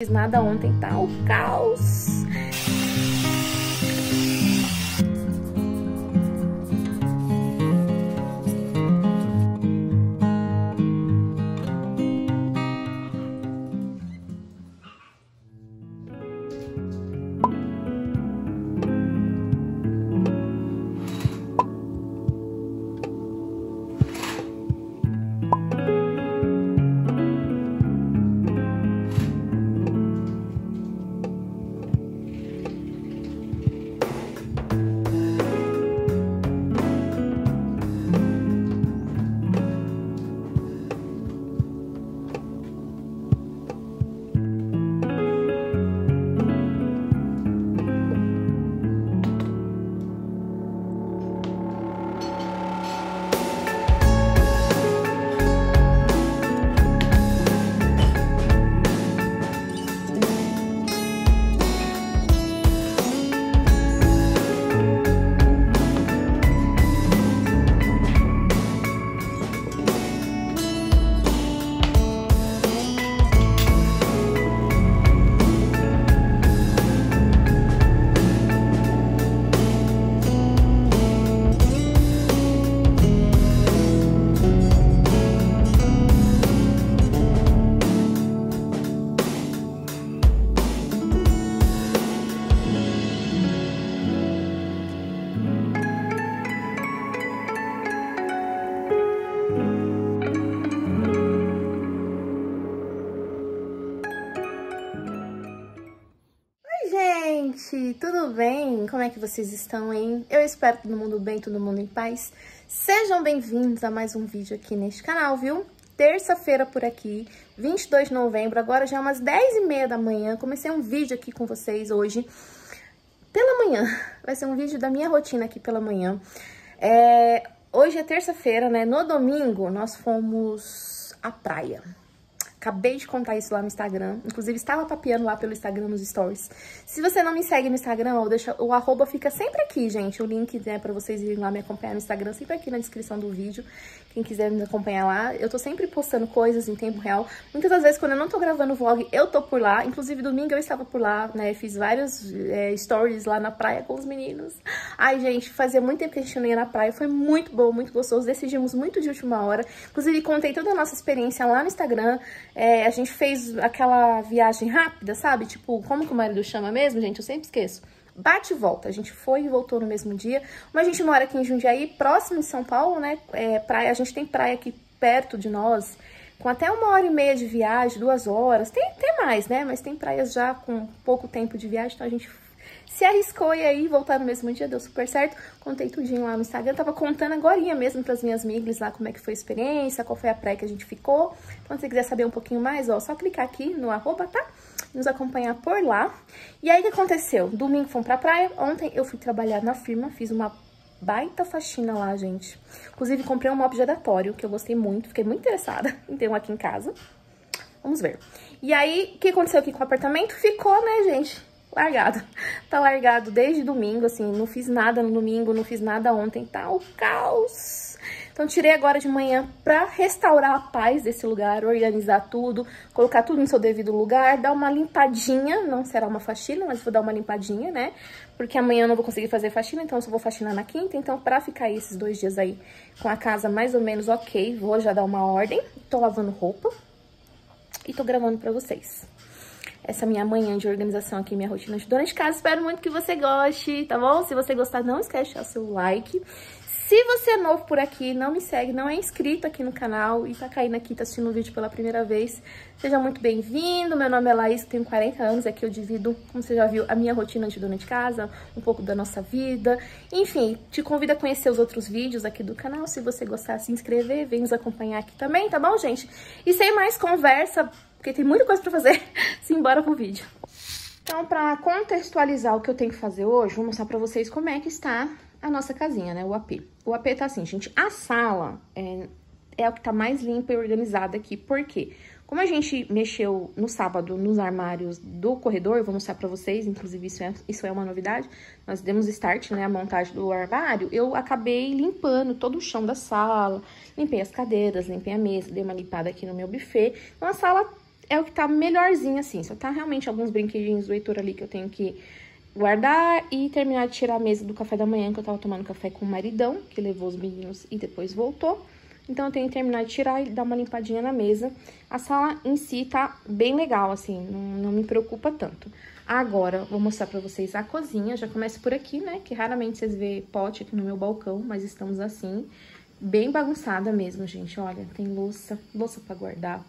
fiz nada ontem, tá o caos. Que vocês estão, hein? Eu espero todo mundo bem, todo mundo em paz. Sejam bem-vindos a mais um vídeo aqui neste canal, viu? Terça-feira por aqui, 22 de novembro, agora já é umas 10 e meia da manhã. Comecei um vídeo aqui com vocês hoje, pela manhã. Vai ser um vídeo da minha rotina aqui pela manhã. É... Hoje é terça-feira, né? No domingo, nós fomos à praia. Acabei de contar isso lá no Instagram. Inclusive, estava papiando lá pelo Instagram nos stories. Se você não me segue no Instagram, o arroba fica sempre aqui, gente. O link, né, pra vocês irem lá me acompanhar no Instagram, sempre aqui na descrição do vídeo. Quem quiser me acompanhar lá. Eu tô sempre postando coisas em tempo real. Muitas das vezes, quando eu não tô gravando vlog, eu tô por lá. Inclusive, domingo eu estava por lá, né? Fiz vários é, stories lá na praia com os meninos. Ai, gente, fazia muito tempo que a gente não ia na praia. Foi muito bom, muito gostoso. Decidimos muito de última hora. Inclusive, contei toda a nossa experiência lá no Instagram. É, a gente fez aquela viagem rápida, sabe? Tipo, como que o marido chama mesmo, gente? Eu sempre esqueço. Bate e volta. A gente foi e voltou no mesmo dia. Mas a gente mora aqui em Jundiaí, próximo de São Paulo, né? É, praia, a gente tem praia aqui perto de nós, com até uma hora e meia de viagem, duas horas. Tem, tem mais, né? Mas tem praias já com pouco tempo de viagem, então a gente se arriscou e aí voltar no mesmo dia, deu super certo. Contei tudinho lá no Instagram, tava contando agora mesmo pras minhas amigas lá como é que foi a experiência, qual foi a praia que a gente ficou. Então, se você quiser saber um pouquinho mais, ó, só clicar aqui no arroba, tá? Nos acompanhar por lá. E aí, o que aconteceu? Domingo fomos pra praia, ontem eu fui trabalhar na firma, fiz uma baita faxina lá, gente. Inclusive, comprei um mop giratório, que eu gostei muito, fiquei muito interessada em ter um aqui em casa. Vamos ver. E aí, o que aconteceu aqui com o apartamento? Ficou, né, gente? Largado. Tá largado desde domingo, assim, não fiz nada no domingo, não fiz nada ontem, tá o caos. Então tirei agora de manhã pra restaurar a paz desse lugar, organizar tudo, colocar tudo no seu devido lugar, dar uma limpadinha, não será uma faxina, mas vou dar uma limpadinha, né? Porque amanhã eu não vou conseguir fazer faxina, então eu só vou faxinar na quinta, então pra ficar esses dois dias aí com a casa mais ou menos ok, vou já dar uma ordem, tô lavando roupa e tô gravando pra vocês essa minha manhã de organização aqui, minha rotina de dona de casa. Espero muito que você goste, tá bom? Se você gostar, não esquece de deixar seu like. Se você é novo por aqui, não me segue, não é inscrito aqui no canal e tá caindo aqui, tá assistindo o vídeo pela primeira vez, seja muito bem-vindo. Meu nome é Laís, tenho 40 anos, aqui eu divido, como você já viu, a minha rotina de dona de casa, um pouco da nossa vida. Enfim, te convido a conhecer os outros vídeos aqui do canal, se você gostar, se inscrever, vem nos acompanhar aqui também, tá bom, gente? E sem mais conversa, porque tem muita coisa pra fazer, simbora pro vídeo. Então, pra contextualizar o que eu tenho que fazer hoje, vou mostrar pra vocês como é que está a nossa casinha, né, o AP. O AP tá assim, gente, a sala é, é o que tá mais limpa e organizada aqui, por quê? Como a gente mexeu no sábado nos armários do corredor, vou mostrar pra vocês, inclusive isso é, isso é uma novidade, nós demos start, né, a montagem do armário, eu acabei limpando todo o chão da sala, limpei as cadeiras, limpei a mesa, dei uma limpada aqui no meu buffet, então a sala é o que tá melhorzinho, assim. Só tá realmente alguns brinquedinhos do Heitor ali que eu tenho que guardar e terminar de tirar a mesa do café da manhã, que eu tava tomando café com o maridão, que levou os meninos e depois voltou. Então, eu tenho que terminar de tirar e dar uma limpadinha na mesa. A sala em si tá bem legal, assim, não, não me preocupa tanto. Agora, vou mostrar pra vocês a cozinha. Já começo por aqui, né, que raramente vocês vê pote aqui no meu balcão, mas estamos assim. Bem bagunçada mesmo, gente, olha, tem louça, louça pra guardar,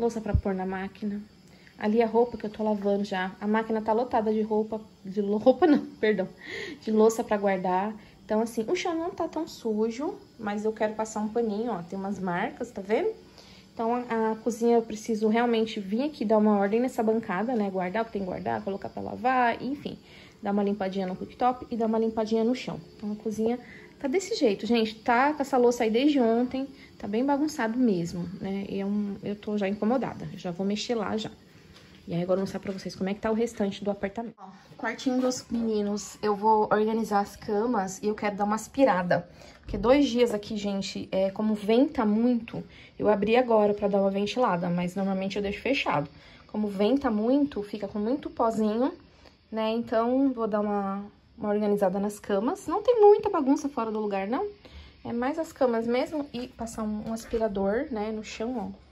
louça pra pôr na máquina. Ali a roupa que eu tô lavando já. A máquina tá lotada de roupa, de roupa não, perdão, de louça pra guardar. Então, assim, o chão não tá tão sujo, mas eu quero passar um paninho, ó, tem umas marcas, tá vendo? Então, a, a, cozinha eu preciso realmente vir aqui dar uma ordem nessa bancada, né? Guardar o que tem que guardar, colocar pra lavar, enfim. Dar uma limpadinha no cooktop e dar uma limpadinha no chão. Então, a cozinha tá desse jeito, gente. Tá com essa louça aí desde ontem, tá bem bagunçado mesmo, né? E eu, é eu tô já incomodada, já vou mexer lá já. E aí agora eu vou mostrar pra vocês como é que tá o restante do apartamento. Ó, quartinho dos meninos, eu vou organizar as camas e eu quero dar uma aspirada. Porque dois dias aqui, gente, é, como venta muito, eu abri agora pra dar uma ventilada, mas normalmente eu deixo fechado. Como venta muito, fica com muito pozinho, né? Então, vou dar uma, uma organizada nas camas. Não tem muita bagunça fora do lugar, não. É mais as camas mesmo e passar um, um aspirador, né, no chão, ó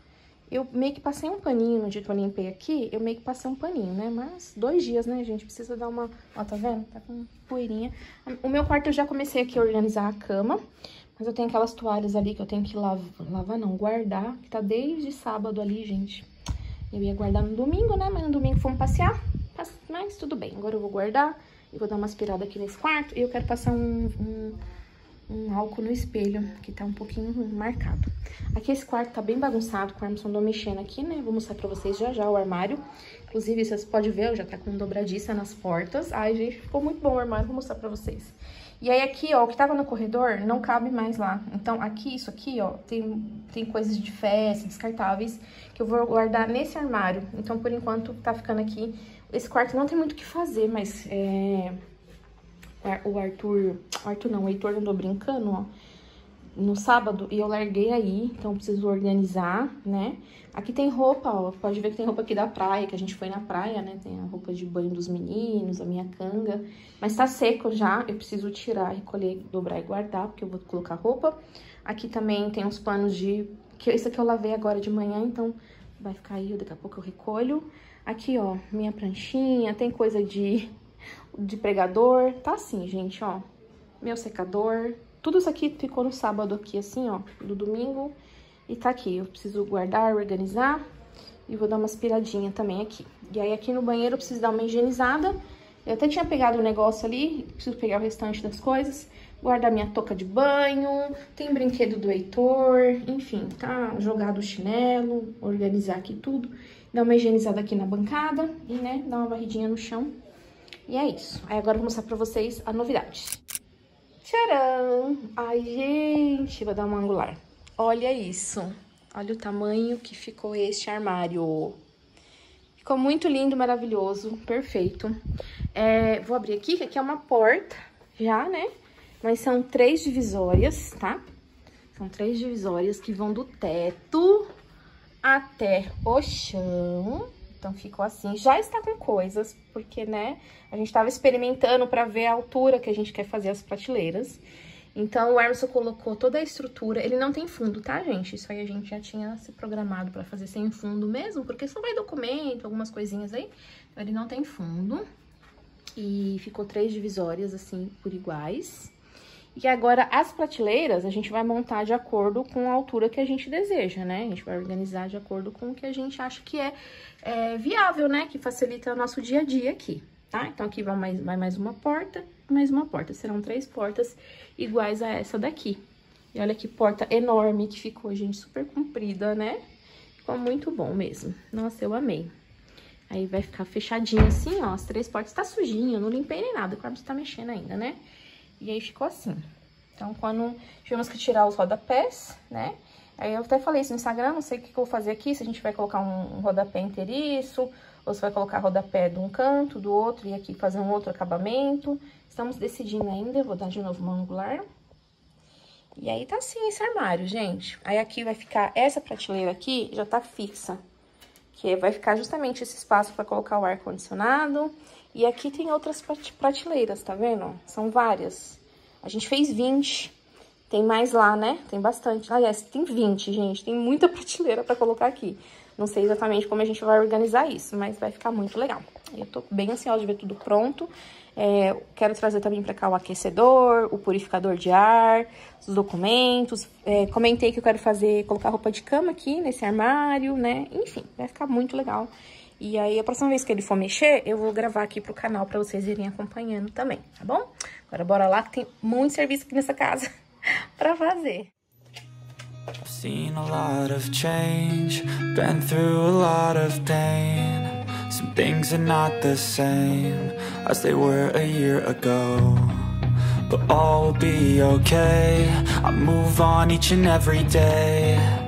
eu meio que passei um paninho no dia que eu limpei aqui, eu meio que passei um paninho, né? Mas dois dias, né, gente? Precisa dar uma... Ó, tá vendo? Tá com poeirinha. O meu quarto eu já comecei aqui a organizar a cama, mas eu tenho aquelas toalhas ali que eu tenho que lavar, lavar não, guardar, que tá desde sábado ali, gente. Eu ia guardar no domingo, né? Mas no domingo fomos passear, mas tudo bem. Agora eu vou guardar e vou dar uma aspirada aqui nesse quarto e eu quero passar um, um um álcool no espelho, que tá um pouquinho marcado. Aqui esse quarto tá bem bagunçado, com o Armson andou mexendo aqui, né? Vou mostrar pra vocês já já o armário. Inclusive, vocês podem ver, já tá com dobradiça nas portas. Ai, gente, ficou muito bom o armário, vou mostrar pra vocês. E aí aqui, ó, o que tava no corredor não cabe mais lá. Então aqui, isso aqui, ó, tem, tem coisas de festa, descartáveis, que eu vou guardar nesse armário. Então, por enquanto, tá ficando aqui. Esse quarto não tem muito o que fazer, mas é o Arthur, Arthur não, o Heitor andou brincando, ó, no sábado, e eu larguei aí, então preciso organizar, né? Aqui tem roupa, ó, pode ver que tem roupa aqui da praia, que a gente foi na praia, né? Tem a roupa de banho dos meninos, a minha canga, mas tá seco já, eu preciso tirar, recolher, dobrar e guardar, porque eu vou colocar roupa. Aqui também tem uns panos de... que Isso aqui eu lavei agora de manhã, então vai ficar aí, daqui a pouco eu recolho. Aqui, ó, minha pranchinha, tem coisa de de pregador. Tá assim, gente, ó. Meu secador. Tudo isso aqui ficou no sábado aqui, assim, ó, do domingo. E tá aqui, eu preciso guardar, organizar. E vou dar uma aspiradinha também aqui. E aí, aqui no banheiro, eu preciso dar uma higienizada. Eu até tinha pegado o um negócio ali, preciso pegar o restante das coisas. Guardar minha touca de banho, tem brinquedo do Heitor, enfim, tá jogado o chinelo, organizar aqui tudo. Dar uma higienizada aqui na bancada e, né, dar uma varridinha no chão. E é isso. Aí agora eu vou mostrar pra vocês a novidade. Tcharam! Ai, gente, vou dar uma angular. Olha isso. Olha o tamanho que ficou este armário. Ficou muito lindo, maravilhoso, perfeito. É, vou abrir aqui, que aqui é uma porta já, né? Mas são três divisórias, tá? São três divisórias que vão do teto até o chão. Então, ficou assim. Já está com coisas, porque, né, a gente estava experimentando para ver a altura que a gente quer fazer as prateleiras. Então, o Emerson colocou toda a estrutura. Ele não tem fundo, tá, gente? Isso aí a gente já tinha se programado para fazer sem fundo mesmo, porque só vai documento, algumas coisinhas aí. Então, ele não tem fundo. E ficou três divisórias, assim, por iguais. E agora, as prateleiras, a gente vai montar de acordo com a altura que a gente deseja, né? A gente vai organizar de acordo com o que a gente acha que é, é viável, né? Que facilita o nosso dia a dia aqui, tá? Então, aqui vai mais, vai mais uma porta, mais uma porta. Serão três portas iguais a essa daqui. E olha que porta enorme que ficou, gente, super comprida, né? Ficou muito bom mesmo. Nossa, eu amei. Aí vai ficar fechadinho assim, ó, as três portas. Tá sujinho, não limpei nem nada, o Carlos tá mexendo ainda, né? E aí ficou assim. Então, quando tivemos que tirar os rodapés, né? Aí eu até falei isso no Instagram, não sei o que, que eu vou fazer aqui, se a gente vai colocar um, rodapé inteiriço, ou se vai colocar rodapé de um canto, do outro, e aqui fazer um outro acabamento. Estamos decidindo ainda, vou dar de novo uma angular. E aí tá assim esse armário, gente. Aí aqui vai ficar, essa prateleira aqui já tá fixa. que vai ficar justamente esse espaço para colocar o ar-condicionado. E aqui tem outras prateleiras, tá vendo? São várias. A gente fez 20. Tem mais lá, né? Tem bastante. Aliás, tem 20, gente. Tem muita prateleira para colocar aqui. Não sei exatamente como a gente vai organizar isso, mas vai ficar muito legal. Eu tô bem ansiosa de ver tudo pronto. É, quero trazer também para cá o aquecedor, o purificador de ar, os documentos. É, comentei que eu quero fazer, colocar roupa de cama aqui nesse armário, né? Enfim, vai ficar muito legal. E aí, a próxima vez que ele for mexer, eu vou gravar aqui pro canal pra vocês irem acompanhando também, tá bom? Agora, bora lá, que tem muito serviço aqui nessa casa pra fazer. I've seen a lot of change, been through a lot of pain. Some things are not the same as they were a year ago. But all will be okay. I move on each and every day.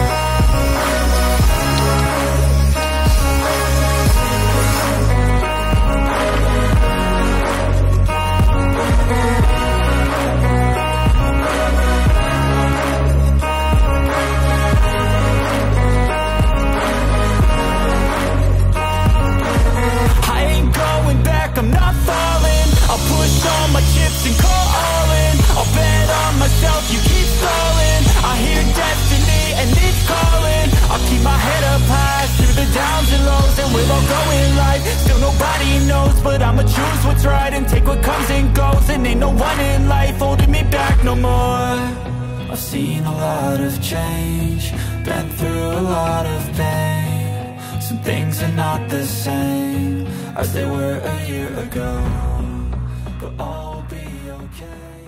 as they were a year ago. But all be okay.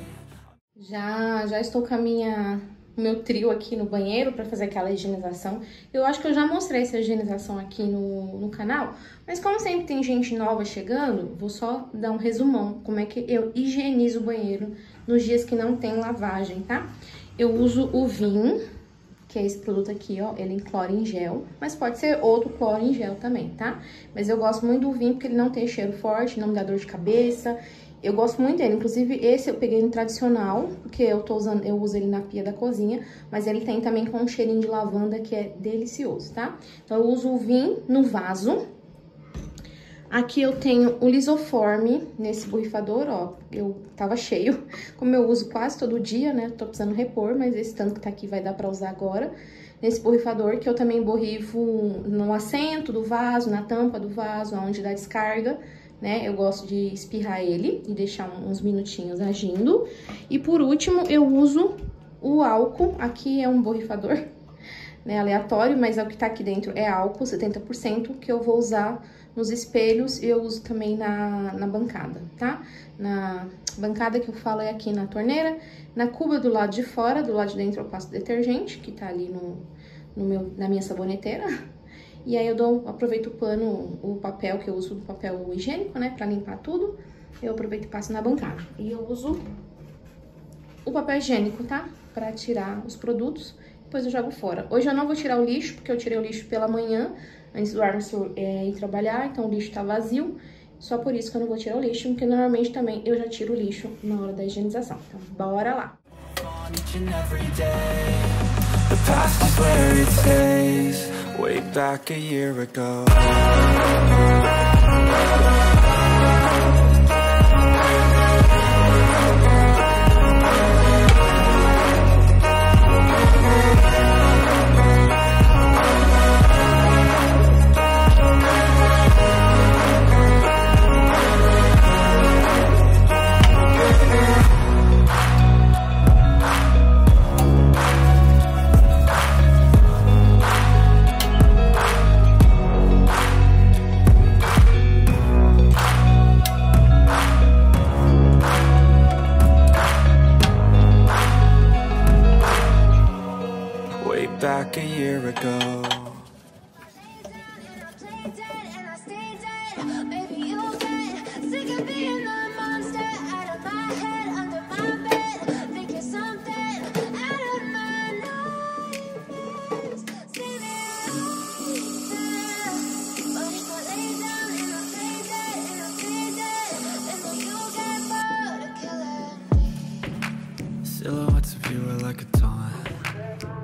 Já, já estou com a minha meu trio aqui no banheiro para fazer aquela higienização. Eu acho que eu já mostrei essa higienização aqui no, no canal, mas como sempre tem gente nova chegando, vou só dar um resumão como é que eu higienizo o banheiro nos dias que não tem lavagem, tá? Eu uso o Vim, que é esse produto aqui, ó, ele é em cloro em gel, mas pode ser outro cloro em gel também, tá? Mas eu gosto muito do vinho porque ele não tem cheiro forte, não me dá dor de cabeça, eu gosto muito dele, inclusive esse eu peguei no tradicional, porque eu tô usando, eu uso ele na pia da cozinha, mas ele tem também com um cheirinho de lavanda que é delicioso, tá? Então eu uso o vinho no vaso, Aqui eu tenho o lisoforme nesse borrifador, ó, eu tava cheio, como eu uso quase todo dia, né, tô precisando repor, mas esse tanto que tá aqui vai dar pra usar agora. Nesse borrifador, que eu também borrifo no assento do vaso, na tampa do vaso, onde dá descarga, né, eu gosto de espirrar ele e deixar uns minutinhos agindo. E por último, eu uso o álcool, aqui é um borrifador, né, aleatório, mas é o que tá aqui dentro é álcool, 70%, que eu vou usar nos espelhos e eu uso também na, na bancada, tá? Na bancada que eu falo é aqui na torneira, na cuba do lado de fora, do lado de dentro eu passo detergente, que tá ali no, no meu, na minha saboneteira. E aí eu dou, aproveito o pano, o papel que eu uso do papel higiênico, né, pra limpar tudo. Eu aproveito e passo na bancada. E eu uso o papel higiênico, tá? Pra tirar os produtos, depois eu jogo fora. Hoje eu não vou tirar o lixo, porque eu tirei o lixo pela manhã, antes do Armstrong é, ir trabalhar, então o lixo tá vazio. Só por isso que eu não vou tirar o lixo, porque normalmente também eu já tiro o lixo na hora da higienização. Então, bora lá! The past is where it stays, way back a year ago.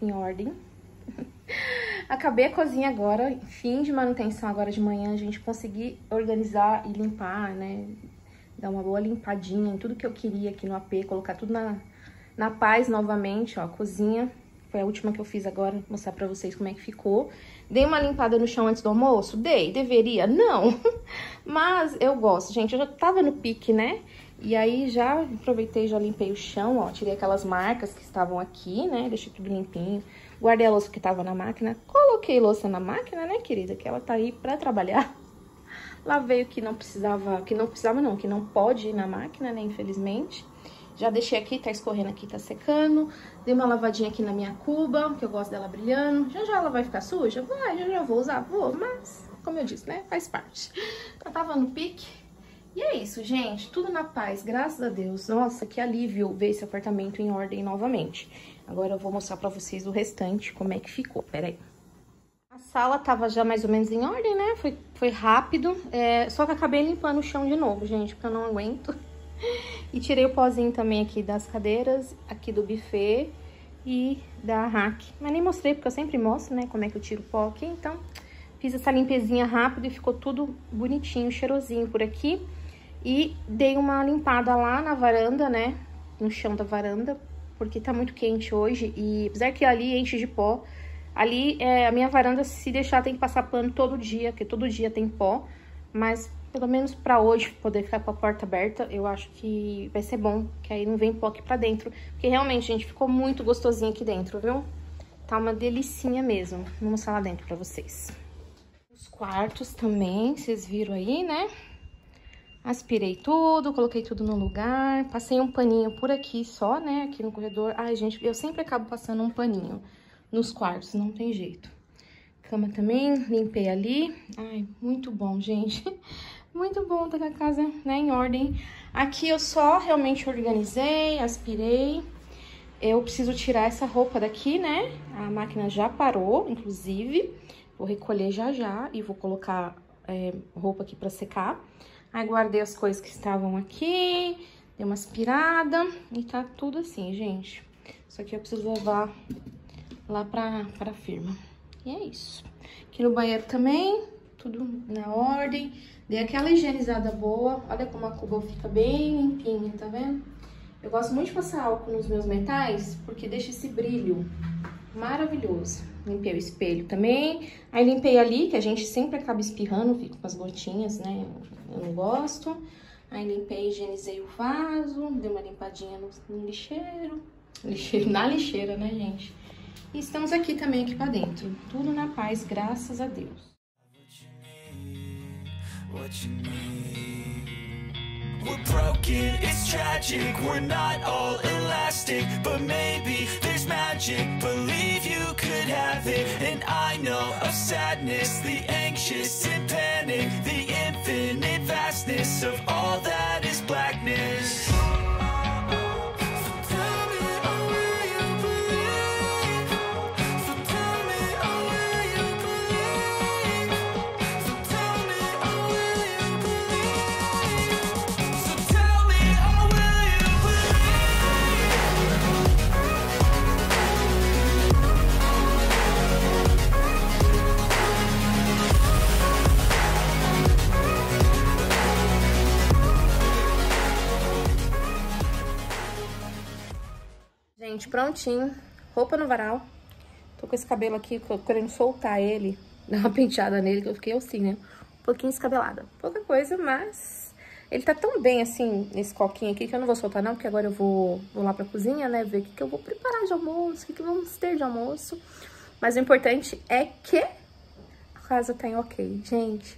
em ordem. Acabei a cozinha agora, fim de manutenção agora de manhã, a gente conseguir organizar e limpar, né? Dar uma boa limpadinha em tudo que eu queria aqui no AP, colocar tudo na, na paz novamente, ó, a cozinha. Foi a última que eu fiz agora, mostrar pra vocês como é que ficou. Dei uma limpada no chão antes do almoço? Dei, deveria? Não. Mas eu gosto, gente, eu já tava no pique, né? E aí já aproveitei, já limpei o chão, ó, tirei aquelas marcas que estavam aqui, né? Deixei tudo limpinho. Guardei a louça que tava na máquina. Coloquei louça na máquina, né, querida? Que ela tá aí pra trabalhar. Lavei o que não precisava, que não precisava não, que não pode ir na máquina, né, infelizmente. Já deixei aqui, tá escorrendo aqui, tá secando. Dei uma lavadinha aqui na minha cuba, que eu gosto dela brilhando. Já já ela vai ficar suja? Vai, já já vou usar, vou, mas, como eu disse, né, faz parte. Eu tava no pique. E é isso, gente, tudo na paz, graças a Deus. Nossa, que alívio ver esse apartamento em ordem novamente. Agora eu vou mostrar pra vocês o restante, como é que ficou, peraí. A sala tava já mais ou menos em ordem, né? Foi, foi rápido, é, só que acabei limpando o chão de novo, gente, porque eu não aguento. E tirei o pozinho também aqui das cadeiras, aqui do buffet e da rack. Mas nem mostrei, porque eu sempre mostro, né, como é que eu tiro o pó aqui, então Fiz essa limpezinha rápida e ficou tudo bonitinho, cheirosinho por aqui. E dei uma limpada lá na varanda, né? No chão da varanda, porque tá muito quente hoje. E apesar que ali enche de pó, ali é, a minha varanda, se deixar, tem que passar pano todo dia, porque todo dia tem pó. Mas pelo menos pra hoje, poder ficar com a porta aberta, eu acho que vai ser bom, que aí não vem pó aqui pra dentro. Porque realmente, gente, ficou muito gostosinho aqui dentro, viu? Tá uma delicinha mesmo. Vou mostrar lá dentro pra vocês. Os quartos também, vocês viram aí, né? Aspirei tudo, coloquei tudo no lugar. Passei um paninho por aqui só, né? Aqui no corredor. Ai, gente, eu sempre acabo passando um paninho nos quartos, não tem jeito. Cama também, limpei ali. Ai, muito bom, gente. Muito bom tá com a casa, né, em ordem. Aqui eu só realmente organizei, aspirei. Eu preciso tirar essa roupa daqui, né? A máquina já parou, inclusive. Vou recolher já já e vou colocar é, roupa aqui pra secar. Aí guardei as coisas que estavam aqui, dei uma aspirada e tá tudo assim, gente. Isso aqui eu preciso levar lá pra, pra firma. E é isso. Aqui no banheiro também, tudo na ordem. Dei aquela higienizada boa. Olha como a cuba fica bem limpinha, tá vendo? Eu gosto muito de passar álcool nos meus metais, porque deixa esse brilho maravilhoso. Limpei o espelho também. Aí limpei ali, que a gente sempre acaba espirrando, fica com as gotinhas, né? Eu não gosto. Aí limpei, higienizei o vaso, dei uma limpadinha no, no lixeiro. Lixeiro, na lixeira, né, gente? E estamos aqui também, aqui pra dentro. Tudo na paz, graças a Deus. what you magic. Believe you could have it, and I know of sadness, the anxious and panic, the infinite vastness of all that prontinho. Roupa no varal. Tô com esse cabelo aqui, querendo soltar ele. Dar uma penteada nele, que eu fiquei assim, né? Um pouquinho descabelada. Pouca coisa, mas... Ele tá tão bem, assim, nesse coquinho aqui, que eu não vou soltar não, porque agora eu vou, vou lá pra cozinha, né? Ver o que, que eu vou preparar de almoço, o que, que vamos ter de almoço. Mas o importante é que a casa tá em ok, gente.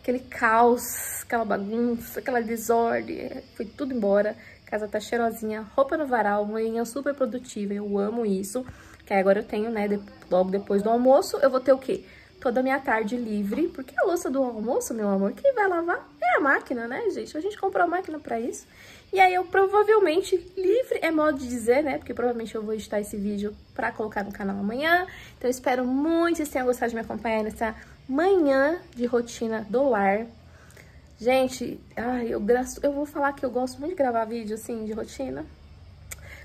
Aquele caos, aquela bagunça, aquela desordem, foi tudo embora. Casa tá cheirosinha, roupa no varal, manhã super produtiva, eu amo isso. Que agora eu tenho, né, de- logo depois do almoço, eu vou ter o quê? Toda a minha tarde livre, porque a louça do almoço, meu amor, quem vai lavar é a máquina, né, gente? A gente comprou a máquina pra isso. E aí eu provavelmente, livre é modo de dizer, né, porque provavelmente eu vou editar esse vídeo pra colocar no canal amanhã. Então eu espero muito que vocês tenham gostado de me acompanhar nessa manhã de rotina do lar. Gente, ai, eu, graço, eu vou falar que eu gosto muito de gravar vídeo, assim, de rotina.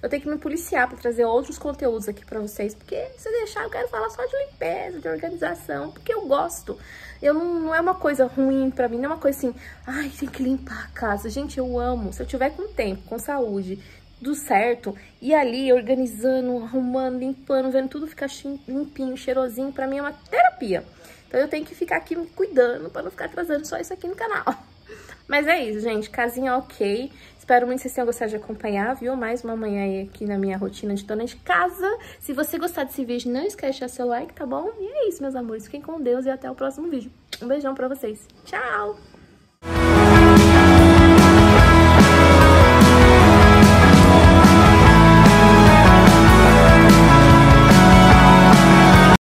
Eu tenho que me policiar pra trazer outros conteúdos aqui pra vocês, porque se deixar eu quero falar só de limpeza, de organização, porque eu gosto. Eu não, não é uma coisa ruim pra mim, não é uma coisa assim, ai, tem que limpar a casa. Gente, eu amo. Se eu tiver com tempo, com saúde, tudo certo, e ali organizando, arrumando, limpando, vendo tudo ficar limpinho, cheirosinho, pra mim é uma terapia. Então eu tenho que ficar aqui me cuidando pra não ficar trazendo só isso aqui no canal. Mas é isso, gente. Casinha ok. Espero muito que vocês tenham gostado de acompanhar, viu? Mais uma manhã aí aqui na minha rotina de dona de casa. Se você gostar desse vídeo, não esquece de deixar seu like, tá bom? E é isso, meus amores. Fiquem com Deus e até o próximo vídeo. Um beijão pra vocês. Tchau!